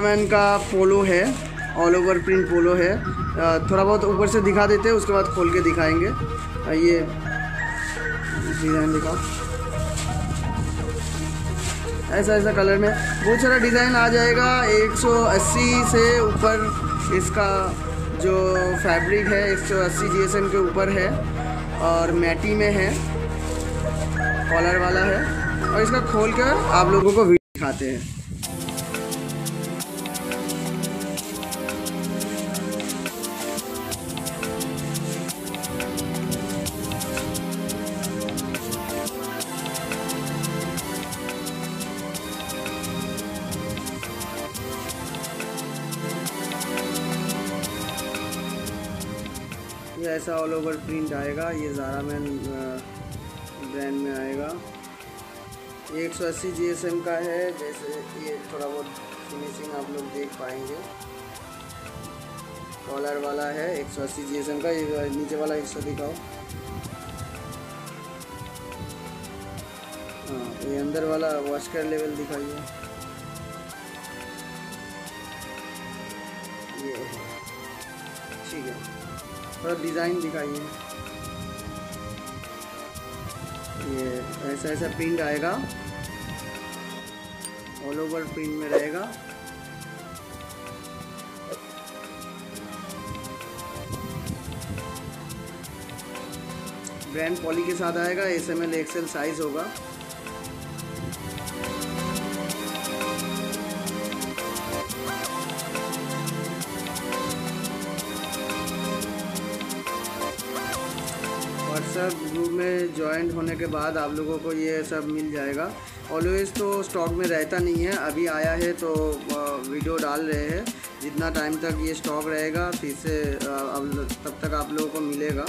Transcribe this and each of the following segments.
Man का पोलो है all over print पोलो है। थोड़ा बहुत ऊपर से दिखा देते हैं, उसके बाद खोल के दिखाएँगे। ये डिज़ाइन दिखाओ। ऐसा ऐसा कलर में। बहुत सारा डिज़ाइन आ जाएगा 180 से ऊपर इसका जो फैब्रिक है 180 जीएसएम के ऊपर है, और मैटी में है कॉलर वाला है। और इसका खोल कर आप लोगों को भी दिखाते हैं। ऐसा ऑल ओवर प्रिंट आएगा। ये ज़ारा मैन ब्रांड में आएगा। एक सौ अस्सी जी एस एम का है। जैसे ये थोड़ा बहुत फिनिशिंग आप लोग देख पाएँगे। कॉलर वाला है, एक सौ अस्सी जी एस एम का। ये नीचे वाला हिस्सा दिखाओ। हाँ ये अंदर वाला वॉशकर लेवल दिखाइए। ठीक है। थोड़ा डिज़ाइन दिखाइए। ये ऐसा ऐसा प्रिंट आएगा। ऑल ओवर प्रिंट में रहेगा। ब्रांड पॉली के साथ आएगा S M L XL size होगा। व्हाट्सएप ग्रुप में ज्वाइंट होने के बाद आप लोगों को ये सब मिल जाएगा। ऑलवेज़ तो स्टॉक में रहता नहीं है। अभी आया है तो वीडियो डाल रहे हैं। जितना टाइम तक ये स्टॉक रहेगा, फिर से तब तक आप लोगों को मिलेगा।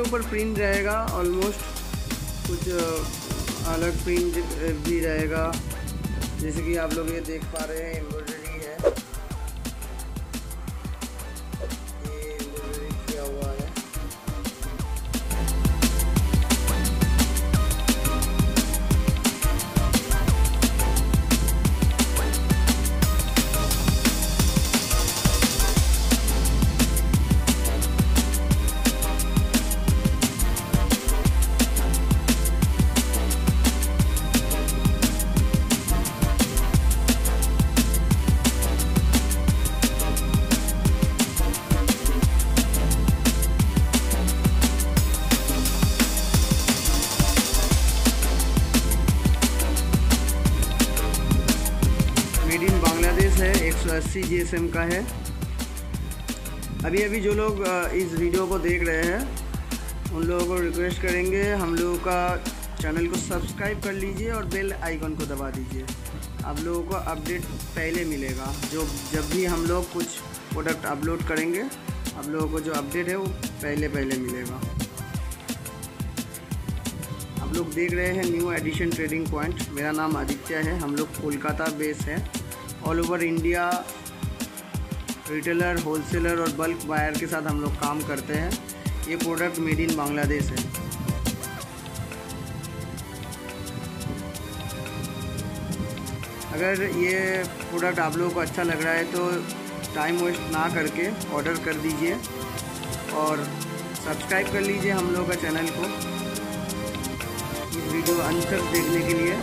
के ऊपर प्रिंट रहेगा ऑलमोस्ट कुछ अलग प्रिंट भी रहेगा। जैसे कि आप लोग ये देख पा रहे हैं एम्ब्रॉयडरी है। मेड इन बांग्लादेश है 180 जीएसएम का है। अभी अभी जो लोग इस वीडियो को देख रहे हैं, उन लोगों को रिक्वेस्ट करेंगे, हम लोगों का चैनल को सब्सक्राइब कर लीजिए और बेल आइकन को दबा दीजिए। आप लोगों को अपडेट पहले मिलेगा। जो, जब भी हम लोग कुछ प्रोडक्ट अपलोड करेंगे, आप लोगों को जो अपडेट है, वो पहले पहले मिलेगा। आप लोग देख रहे हैं न्यू एडिशन ट्रेडिंग पॉइंट मेरा नाम आदित्य है, हम लोग कोलकाता बेस है। All over India retailer wholesaler और बल्क बायर के साथ हम लोग काम करते हैं। ये प्रोडक्ट मेड इन बांग्लादेश है। अगर ये प्रोडक्ट आप लोगों को अच्छा लग रहा है तो टाइम वेस्ट ना करके ऑर्डर कर दीजिए और सब्सक्राइब कर लीजिए हम लोग का चैनल को। इस वीडियो अंत तक देखने के लिए